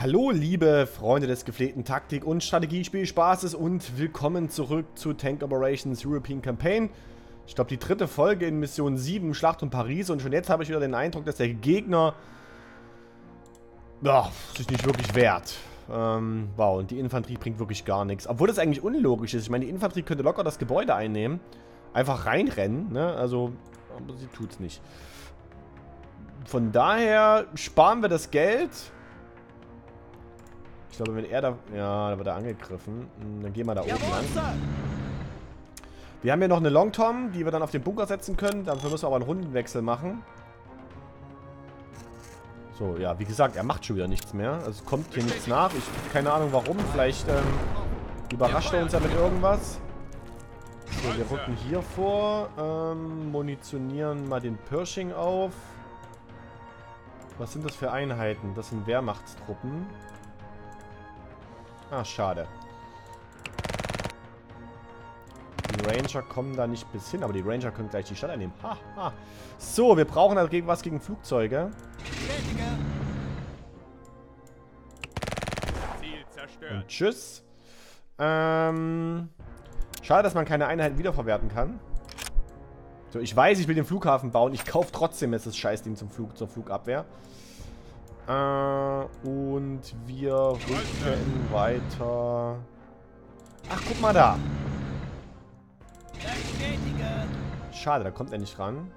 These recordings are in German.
Hallo liebe Freunde des gepflegten Taktik- und Strategiespielspaßes und willkommen zurück zu Tank Operations European Campaign. Ich glaube die dritte Folge in Mission 7, Schlacht um Paris und schon jetzt habe ich wieder den Eindruck, dass der Gegner ja, sich nicht wirklich wehrt. Ähm, wow, und die Infanterie bringt wirklich gar nichts. Obwohl das eigentlich unlogisch ist. Ich meine, die Infanterie könnte locker das Gebäude einnehmen. Einfach reinrennen, ne? Also, aber sie tut es nicht. Von daher sparen wir das Geld ich glaube, wenn er da... Ja, da wird er angegriffen. Hm, dann gehen wir da oben lang. Wir haben hier noch eine Long Tom, die wir dann auf den Bunker setzen können. Dafür müssen wir aber einen Rundenwechsel machen. So, ja, wie gesagt, er macht schon wieder nichts mehr. Also kommt hier nichts nach. Ich keine Ahnung warum. Vielleicht ähm, überrascht er uns ja mit irgendwas. So, wir rücken hier vor. Ähm, munitionieren mal den Pershing auf. Was sind das für Einheiten? Das sind Wehrmachtstruppen. Ah, schade. Die Ranger kommen da nicht bis hin, aber die Ranger können gleich die Stadt einnehmen. Ha, ha. So, wir brauchen dagegen was gegen Flugzeuge. Und tschüss. Ähm, schade, dass man keine Einheiten wiederverwerten kann. So, ich weiß, ich will den Flughafen bauen. Ich kaufe trotzdem jetzt das Scheißding zum Flug, zur Flugabwehr. Äh, und wir rücken weiter. Ach, guck mal da. Schade, da kommt er nicht ran.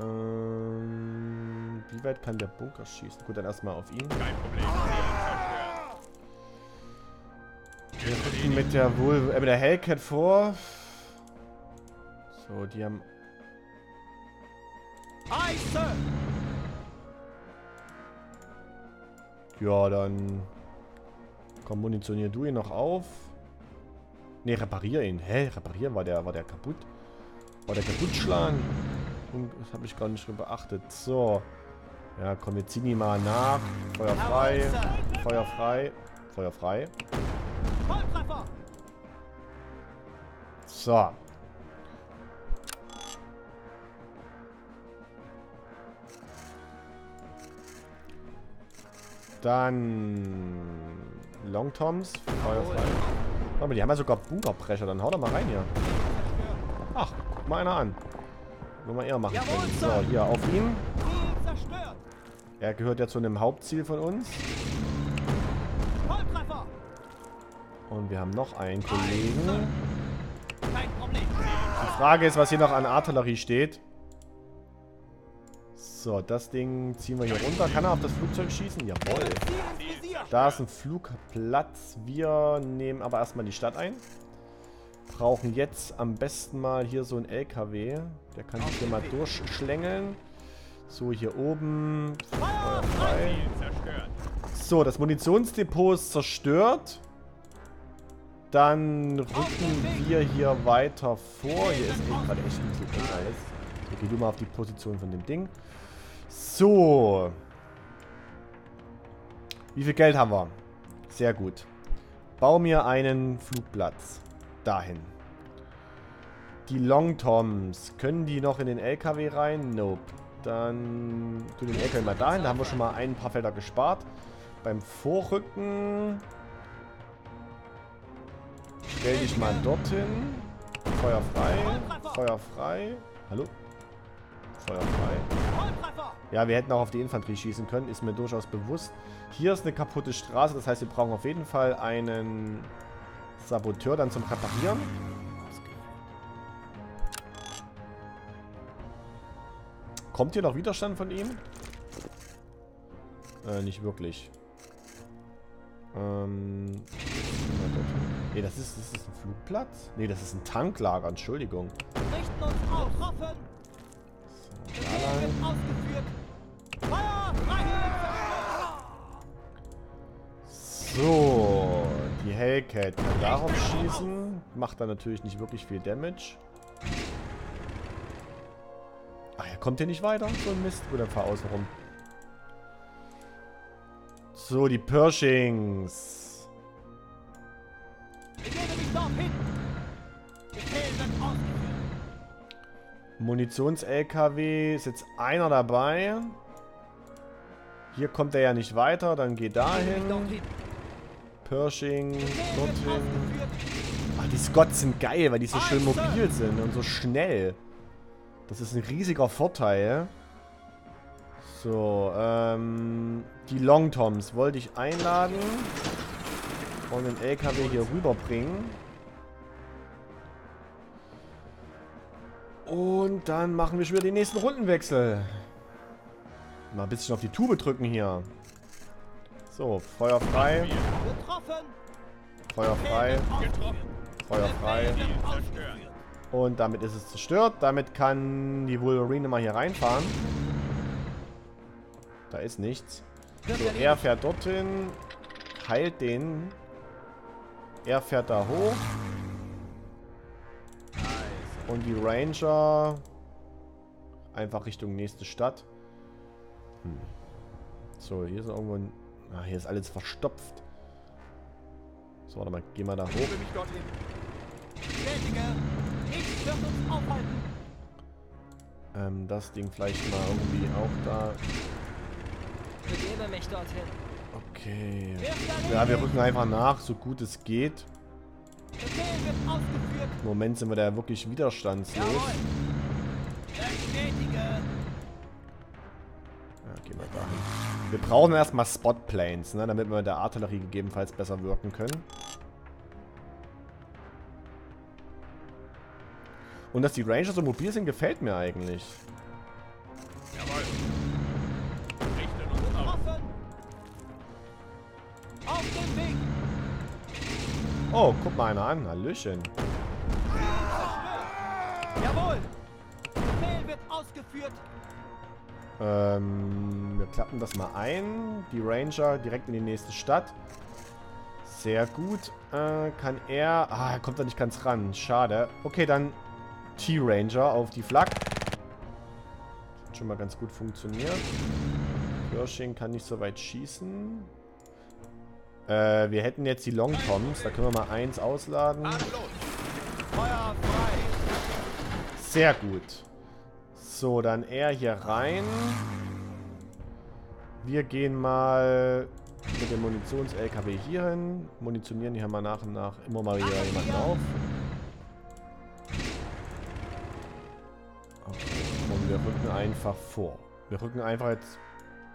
Ähm, wie weit kann der Bunker schießen? Gut, dann erstmal auf ihn. Kein Problem. Wir rücken mit der wohl äh, mit der Hellcat vor. So, die haben. Aye, Sir. Ja, dann... Komm, munitionier du ihn noch auf. Ne, reparier ihn. Hä? Reparieren? War der, war der kaputt? War der kaputt schlagen? Das habe ich gar nicht beachtet. So. Ja, komm, wir ziehen ihn mal nach. Feuer frei. Feuer frei. Feuer frei. So. Dann Longtoms. Feuerfrei. Warte mal, die haben ja sogar Bunkerbrecher. Dann hau doch mal rein hier. Ach, guck mal einer an. Nur mal eher machen können. So, hier, auf ihn. Er gehört ja zu einem Hauptziel von uns. Und wir haben noch einen Kollegen. Die Frage ist, was hier noch an Artillerie steht. So, das Ding ziehen wir hier runter. Kann er auf das Flugzeug schießen? Jawohl. Da ist ein Flugplatz. Wir nehmen aber erstmal die Stadt ein. Brauchen jetzt am besten mal hier so ein LKW. Der kann sich hier mal durchschlängeln. So, hier oben. So, das Munitionsdepot ist zerstört. Dann rücken wir hier weiter vor. Hier ist gerade echt ein Flug. Okay, du mal auf die Position von dem Ding. So. Wie viel Geld haben wir? Sehr gut. Bau mir einen Flugplatz. Dahin. Die Longtoms. Können die noch in den LKW rein? Nope. Dann tu den LKW mal dahin. Da haben wir schon mal ein paar Felder gespart. Beim Vorrücken stell dich mal dorthin. Feuer frei. Feuer frei. Hallo? Feuer frei. Ja, wir hätten auch auf die Infanterie schießen können, ist mir durchaus bewusst. Hier ist eine kaputte Straße, das heißt, wir brauchen auf jeden Fall einen Saboteur dann zum Reparieren. Kommt hier noch Widerstand von ihm? Äh, nicht wirklich. Ähm... Ne, das ist, das ein Flugplatz? Ne, das ist ein Tanklager, Entschuldigung. Richten uns auf, so, die Hellcat kann darauf schießen. Macht dann natürlich nicht wirklich viel Damage. Ach, er kommt hier nicht weiter. So ein Mist. Oder fahr außen rum. So, die Pershings. Munitions-LKW ist jetzt einer dabei. Hier kommt er ja nicht weiter, dann geh dahin. Pershing, dorthin. Ah, die Scots sind geil, weil die so schön mobil sind und so schnell. Das ist ein riesiger Vorteil. So, ähm, die Longtoms wollte ich einladen und den LKW hier rüberbringen. Und dann machen wir schon wieder den nächsten Rundenwechsel. Mal ein bisschen auf die Tube drücken hier. So, Feuer frei. Feuer frei. Feuer frei. Und damit ist es zerstört. Damit kann die Wolverine mal hier reinfahren. Da ist nichts. So, er fährt dorthin. Heilt den. Er fährt da hoch. Und die Ranger einfach Richtung nächste Stadt. Hm. So, hier ist irgendwo ein... Ah, hier ist alles verstopft. So, warte mal, geh mal da hoch. Ähm, das Ding vielleicht mal irgendwie auch da mich dorthin. Okay. Ja, wir rücken einfach nach, so gut es geht. Im Moment sind wir da wirklich widerstandslos. Ja, gehen wir dahin. Wir brauchen erstmal Spotplanes, ne, damit wir mit der Artillerie gegebenenfalls besser wirken können. Und dass die Ranger so mobil sind, gefällt mir eigentlich. Oh, guck mal einer an. Hallöchen. Jawohl! Befehl wird ausgeführt. Ähm, wir klappen das mal ein. Die Ranger direkt in die nächste Stadt. Sehr gut. Äh, kann er... Ah, er kommt da nicht ganz ran. Schade. Okay, dann T-Ranger auf die Flak. Hat schon mal ganz gut funktioniert. Pershing kann nicht so weit schießen. Äh, wir hätten jetzt die Longtoms. Da können wir mal eins ausladen. Sehr gut. So, dann er hier rein. Wir gehen mal mit dem Munitions-LKW hier hin. Munitionieren hier mal nach und nach immer mal wieder jemanden auf. Und wir rücken einfach vor. Wir rücken einfach jetzt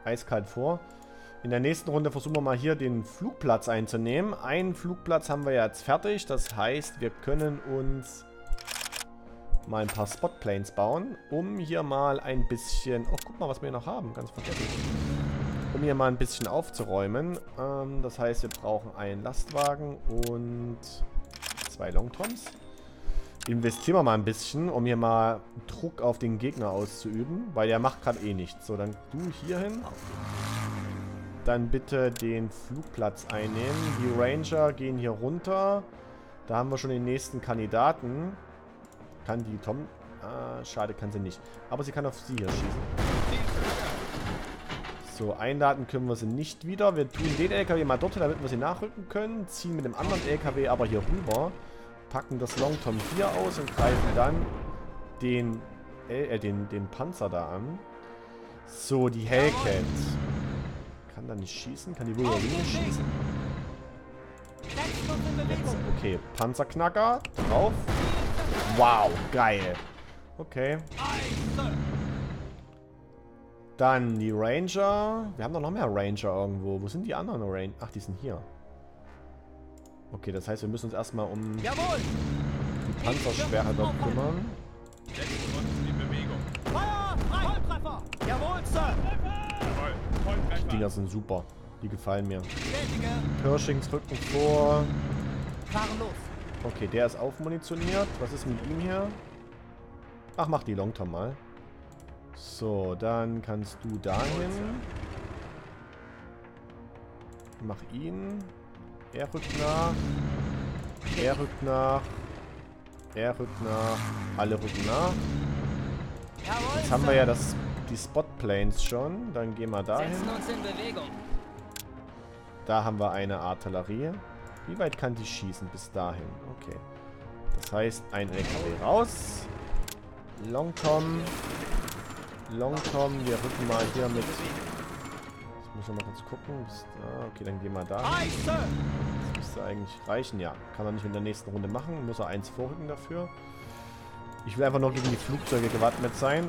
eiskalt vor. In der nächsten Runde versuchen wir mal hier den Flugplatz einzunehmen. Einen Flugplatz haben wir jetzt fertig. Das heißt, wir können uns mal ein paar Spotplanes bauen, um hier mal ein bisschen... Oh, guck mal, was wir hier noch haben. Ganz vergessen. Um hier mal ein bisschen aufzuräumen. Ähm, das heißt, wir brauchen einen Lastwagen und zwei Longtoms. Investieren wir mal ein bisschen, um hier mal Druck auf den Gegner auszuüben, weil der macht gerade eh nichts. So, dann du hier hin. Dann bitte den Flugplatz einnehmen. Die Ranger gehen hier runter. Da haben wir schon den nächsten Kandidaten. Kann die Tom... Ah, schade, kann sie nicht. Aber sie kann auf sie hier schießen. So, einladen können wir sie nicht wieder. Wir tun den LKW mal dort, damit wir sie nachrücken können. Ziehen mit dem anderen LKW aber hier rüber. Packen das Longtom hier aus und greifen dann den, äh, den, den Panzer da an. So, die Hellcat. Kann da nicht schießen? Kann die Wolverine schießen? Okay, Panzerknacker. Drauf. Wow, geil. Okay. Dann die Ranger. Wir haben doch noch mehr Ranger irgendwo. Wo sind die anderen Ranger? Ach, die sind hier. Okay, das heißt, wir müssen uns erstmal um die Panzerschwere dort kümmern. Jawohl! Die Dinger sind super. Die gefallen mir. Pershings Rücken vor. Okay, der ist aufmunitioniert. Was ist mit ihm hier? Ach, mach die Longtom mal. So, dann kannst du dahin. Mach ihn. Er rückt nach. Er rückt nach. Er rückt nach. Alle rücken nach. Jetzt haben wir ja das die Spotplanes schon. Dann gehen wir dahin. Da haben wir eine Artillerie. Wie weit kann die schießen? Bis dahin. Okay. Das heißt, ein LKW raus. Longtom. Longtom. Wir rücken mal hier mit... Muss noch mal kurz gucken. Da. Okay, dann gehen wir da. Das müsste eigentlich reichen. Ja, kann er nicht in der nächsten Runde machen. Muss er eins vorrücken dafür. Ich will einfach noch gegen die Flugzeuge gewappnet sein.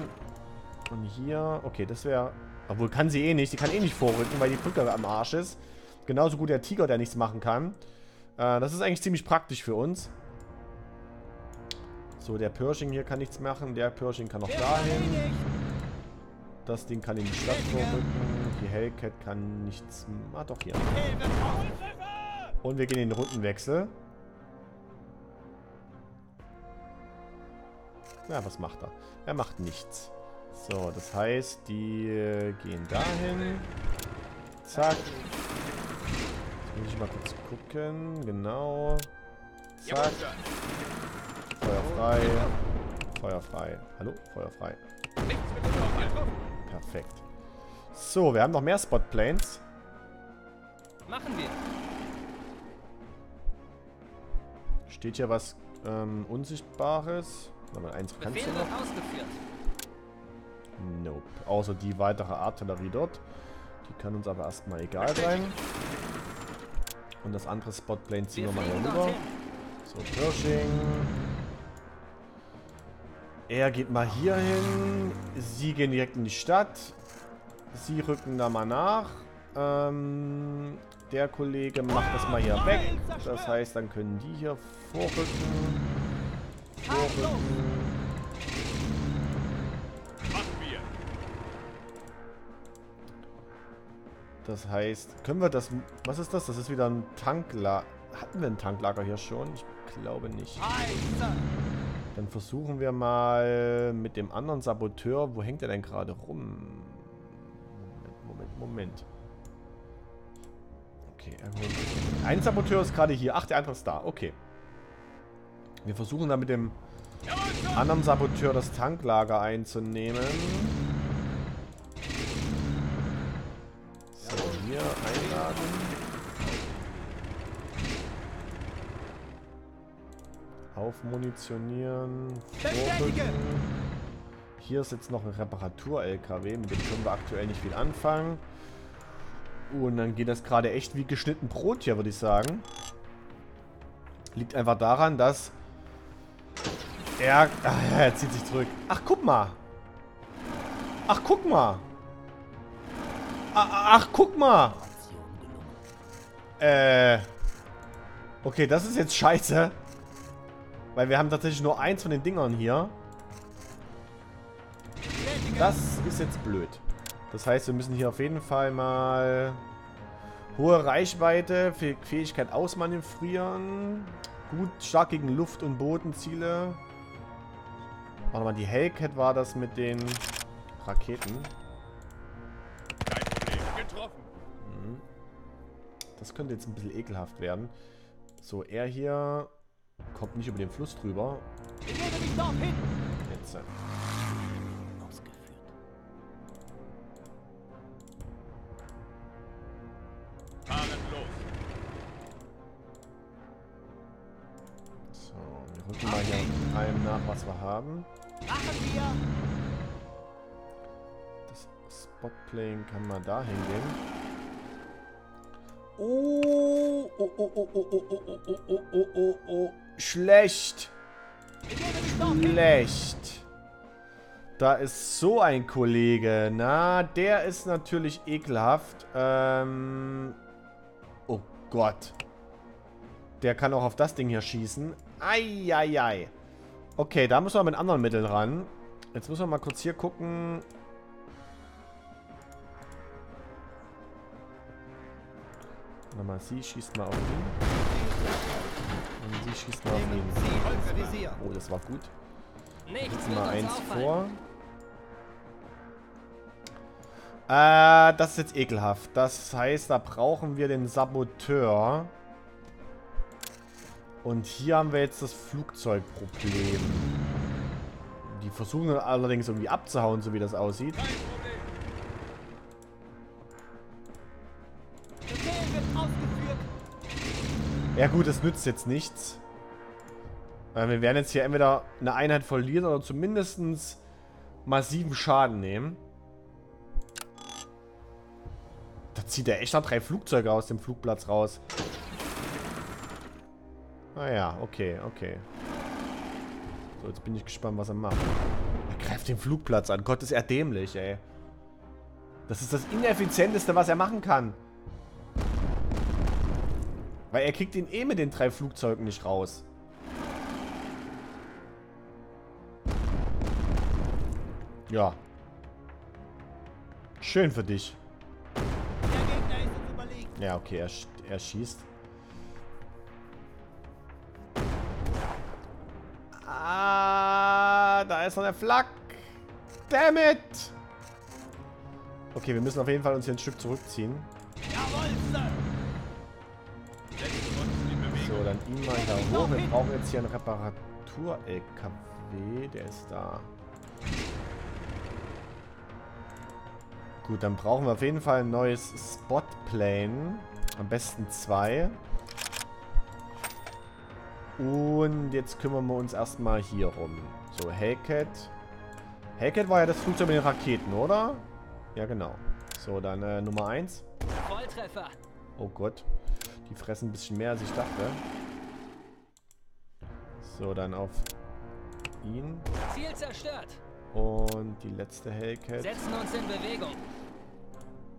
Und hier... Okay, das wäre... Obwohl, kann sie eh nicht. Die kann eh nicht vorrücken, weil die Brücke am Arsch ist. Genauso gut der Tiger, der nichts machen kann. Äh, das ist eigentlich ziemlich praktisch für uns. So, der Pershing hier kann nichts machen. Der Pershing kann Wird dahin. Das Ding kann in die Stadt vorrücken. Die Hellcat kann nichts... Ah, doch, hier. Und wir gehen in den Rundenwechsel. Ja, was macht er? Er macht nichts. So, das heißt, die gehen dahin. Zack. Muss ich mal kurz gucken. Genau. Zack. Feuer frei. Feuer frei. Hallo? Feuer frei. Perfekt. So, wir haben noch mehr Spotplanes. Machen wir. Steht hier was ähm, Unsichtbares? Nummer 1 kannst Befehl du noch? ausgeführt. Nope. Außer die weitere Artillerie dort. Die kann uns aber erstmal egal sein. Und das andere Spotplane ziehen wir mal hier rüber. So, Pershing. Er geht mal hier hin. Sie gehen direkt in die Stadt. Sie rücken da mal nach. Ähm, der Kollege macht das mal hier weg. Das heißt, dann können die hier vorrücken. Vorrücken. Das heißt, können wir das... Was ist das? Das ist wieder ein Tanklager. Hatten wir ein Tanklager hier schon? Ich glaube nicht. Dann versuchen wir mal mit dem anderen Saboteur. Wo hängt er denn gerade rum? Moment, Moment, Moment. Okay, ein Saboteur ist gerade hier. Ach, der andere ist da. Okay. Wir versuchen dann mit dem anderen Saboteur das Tanklager einzunehmen. Bestätige! vorrücken. Hier ist jetzt noch ein Reparatur-LKW, mit dem können wir aktuell nicht viel anfangen. Und dann geht das gerade echt wie geschnitten Brot hier, würde ich sagen. Liegt einfach daran, dass er... Ach, er zieht sich zurück. Ach, guck mal. Ach, guck mal. Ach, ach guck mal. Äh... Okay, das ist jetzt scheiße. Weil wir haben tatsächlich nur eins von den Dingern hier. Das ist jetzt blöd. Das heißt, wir müssen hier auf jeden Fall mal hohe Reichweite, Fäh- Fähigkeit ausmanövrieren. Gut, stark gegen Luft- und Bodenziele. Warte mal, die Hellcat war das mit den Raketen. Mhm. Das könnte jetzt ein bisschen ekelhaft werden. So, er hier kommt nicht über den Fluss drüber. Begebe mich dorthin! Jetzt. äh, Ausgeführt. So, wir rücken mal hier allem nach, was wir haben. Das Spotplane kann mal da hingehen. Oh, oh, oh, oh, oh, oh, oh, oh, oh, oh, oh, oh. Schlecht. Schlecht. Da ist so ein Kollege. Na, der ist natürlich ekelhaft. Ähm. Oh Gott. Der kann auch auf das Ding hier schießen. Eieiei. Okay, da müssen wir mit anderen Mitteln ran. Jetzt müssen wir mal kurz hier gucken. Warte mal, sie schießt mal auf ihn. Schießt mal auf ihn. Oh, das war gut. Nichts mal eins vor. Äh, das ist jetzt ekelhaft. Das heißt, da brauchen wir den Saboteur. Und hier haben wir jetzt das Flugzeugproblem. Die versuchen allerdings irgendwie abzuhauen, so wie das aussieht. Ja gut, das nützt jetzt nichts. Äh, wir werden jetzt hier entweder eine Einheit verlieren oder zumindest massiven Schaden nehmen. Das zieht er echt noch drei Flugzeuge aus dem Flugplatz raus. Naja, ah okay, okay. So, jetzt bin ich gespannt, was er macht. Er greift den Flugplatz an. Gott, ist er dämlich, ey. Das ist das Ineffizienteste, was er machen kann. Weil er kriegt ihn eh mit den drei Flugzeugen nicht raus. Ja. Schön für dich. Ja, okay, er, er schießt. Ah, da ist noch der Flak. Damn it! Okay, wir müssen auf jeden Fall uns hier ein Stück zurückziehen. So, dann ihn mal da hoch. Wir brauchen jetzt hier einen Reparatur-LKW. Der ist da. Gut, dann brauchen wir auf jeden Fall ein neues Spotplane. Am besten zwei. Und jetzt kümmern wir uns erstmal hier rum. So, Hellcat. Hellcat war ja das Flugzeug mit den Raketen, oder? Ja, genau. So, dann äh, Nummer 1. Volltreffer. Oh Gott. Die fressen ein bisschen mehr, als ich dachte. So, dann auf ihn. Ziel zerstört. Und die letzte Hellcat. Setzen uns in Bewegung.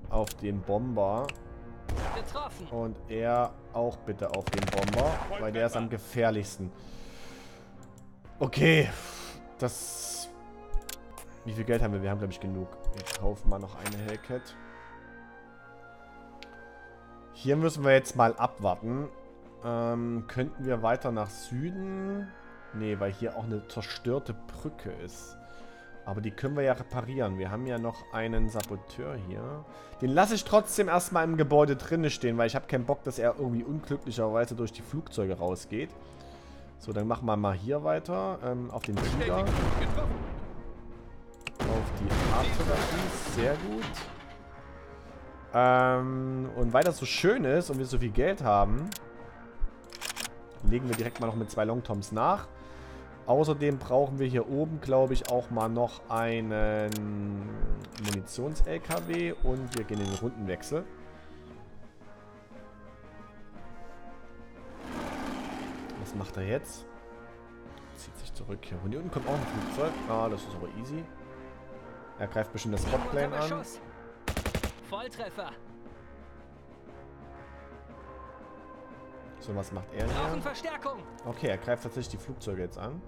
Auf den Bomber. Getroffen. Und er auch bitte auf den Bomber, weil der ist am gefährlichsten. Okay. Das... Wie viel Geld haben wir? Wir haben, glaube ich, genug. Wir kaufen mal noch eine Hellcat. Hier müssen wir jetzt mal abwarten. Ähm, könnten wir weiter nach Süden? Nee, weil hier auch eine zerstörte Brücke ist. Aber die können wir ja reparieren. Wir haben ja noch einen Saboteur hier. Den lasse ich trotzdem erstmal im Gebäude drinne stehen, weil ich habe keinen Bock, dass er irgendwie unglücklicherweise durch die Flugzeuge rausgeht. So, dann machen wir mal hier weiter. Ähm, auf den Tiger. Auf die Artillerie. Sehr gut. Ähm, und weil das so schön ist und wir so viel Geld haben, legen wir direkt mal noch mit zwei Longtoms nach. Außerdem brauchen wir hier oben, glaube ich, auch mal noch einen Munitions-LKW und wir gehen in den Rundenwechsel. Was macht er jetzt? Zieht sich zurück hier. Und hier unten kommt auch ein Flugzeug. Ah, das ist aber easy. Er greift bestimmt das Spotplane an. Volltreffer. So, was macht er hier? Okay, er greift tatsächlich die Flugzeuge jetzt an.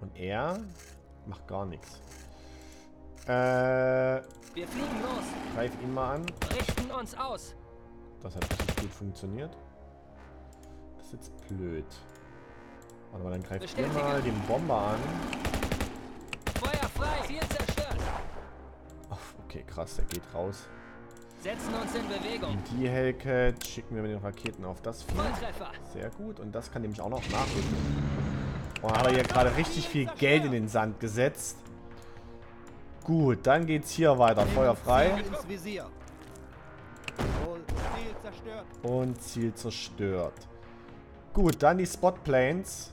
Und er macht gar nichts. Äh. Wir fliegen los. Greif ihn mal an. Richten uns aus. Das hat richtig gut funktioniert. Das ist jetzt blöd. Warte mal, dann greift ihr mal den Bomber an. Feuer frei. Ziel zerstört. Oh, okay, krass, der geht raus. Setzen uns in Bewegung. Die Hellcat schicken wir mit den Raketen auf das Vieh. Sehr gut. Und das kann nämlich auch noch nachrücken. Oh, hat er hier gerade richtig viel Geld in den Sand gesetzt. Gut, dann geht's hier weiter. Feuer frei. Und Ziel zerstört. Gut, dann die Spotplanes.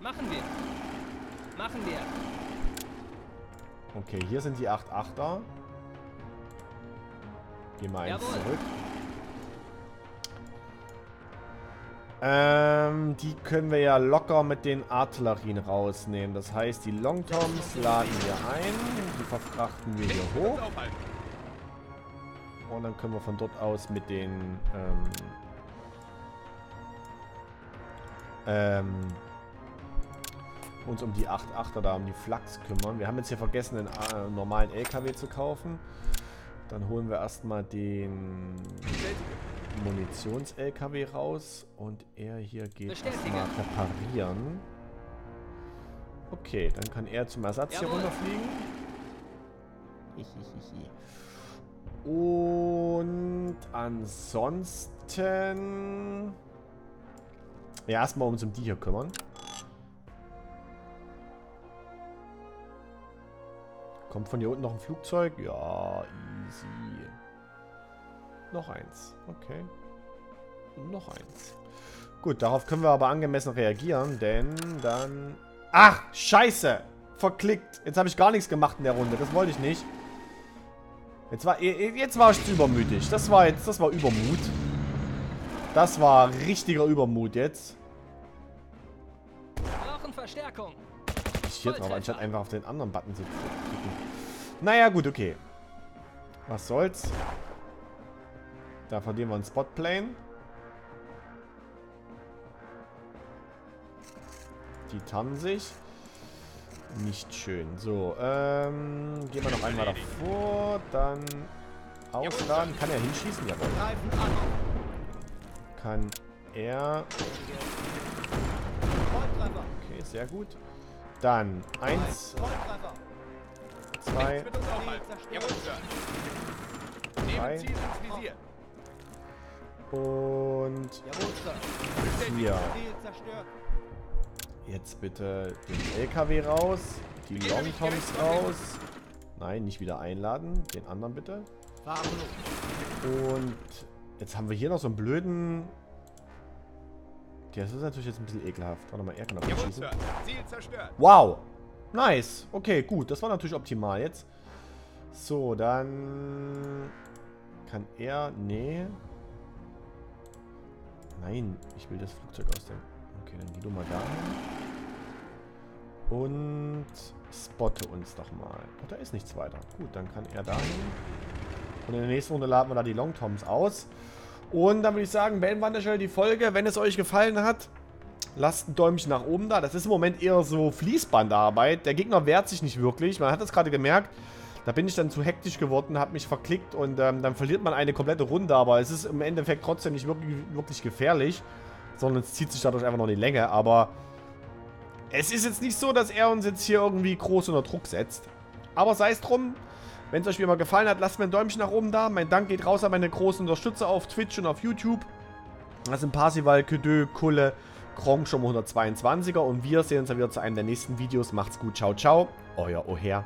Machen wir. Machen wir. Okay, hier sind die 8-8er. Gehen wir eins zurück. Ähm, die können wir ja locker mit den Artillerien rausnehmen. Das heißt, die Longtoms laden wir ein. Die verfrachten wir hier hoch. Und dann können wir von dort aus mit den ähm, ähm, uns um die 8-8er da, um die Flachs kümmern. Wir haben jetzt hier vergessen, einen äh, normalen LKW zu kaufen. Dann holen wir erstmal den Munitions-LKW raus und er hier geht erstmal reparieren. Okay, dann kann er zum Ersatz Jawohl. hier runterfliegen. Und ansonsten... Ja, erstmal uns um die hier kümmern. Kommt von hier unten noch ein Flugzeug? Ja, easy. Noch eins. Okay. Noch eins. Gut, darauf können wir aber angemessen reagieren, denn dann... Ach, scheiße! Verklickt. Jetzt habe ich gar nichts gemacht in der Runde. Das wollte ich nicht. Jetzt war, jetzt war ich übermütig. Das war jetzt, das war Übermut. Das war richtiger Übermut jetzt. Brauchen Verstärkung. Ich hier drauf, anstatt einfach auf den anderen Button zu drücken. Naja, gut, okay. Was soll's. Da verlieren wir einen Spotplane. Die tarnen sich. Nicht schön. So, ähm, gehen wir noch einmal davor. Dann ausladen. Kann er hinschießen? Jawohl. Kann er... Okay, sehr gut. Dann eins, zwei, drei und vier. Jetzt bitte den LKW raus, die Longtoms raus. Nein, nicht wieder einladen. Den anderen bitte. Und jetzt haben wir hier noch so einen blöden... Das ist natürlich jetzt ein bisschen ekelhaft. Warte mal, er kann auf mich schießen. Wow. Nice. Okay, gut. Das war natürlich optimal jetzt. So, dann... Kann er... Nee. Nein, ich will das Flugzeug aus dem... Okay, dann geh du mal dahin. Und spotte uns doch mal. Oh, da ist nichts weiter. Gut, dann kann er dahin. Und in der nächsten Runde laden wir da die Longtoms aus. Und dann würde ich sagen, beenden wir an der Stelle die Folge. Wenn es euch gefallen hat, lasst ein Däumchen nach oben da. Das ist im Moment eher so Fließbandarbeit. Der Gegner wehrt sich nicht wirklich. Man hat das gerade gemerkt. Da bin ich dann zu hektisch geworden, habe mich verklickt und ähm, dann verliert man eine komplette Runde. Aber es ist im Endeffekt trotzdem nicht wirklich, wirklich gefährlich, sondern es zieht sich dadurch einfach noch die Länge. Aber es ist jetzt nicht so, dass er uns jetzt hier irgendwie groß unter Druck setzt. Aber sei es drum. Wenn es euch wie immer gefallen hat, lasst mir ein Däumchen nach oben da. Mein Dank geht raus an meine großen Unterstützer auf Twitch und auf YouTube. Das sind Parsival, Kedö, Kulle, Kronk schon 122er. Und wir sehen uns dann wieder zu einem der nächsten Videos. Macht's gut. Ciao, ciao. Euer Oher.